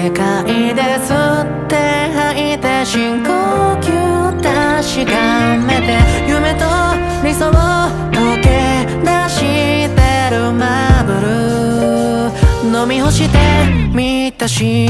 世界で吸って吐いて深呼吸確かめて夢と理想を溶け出してるマブル。飲み干してみたし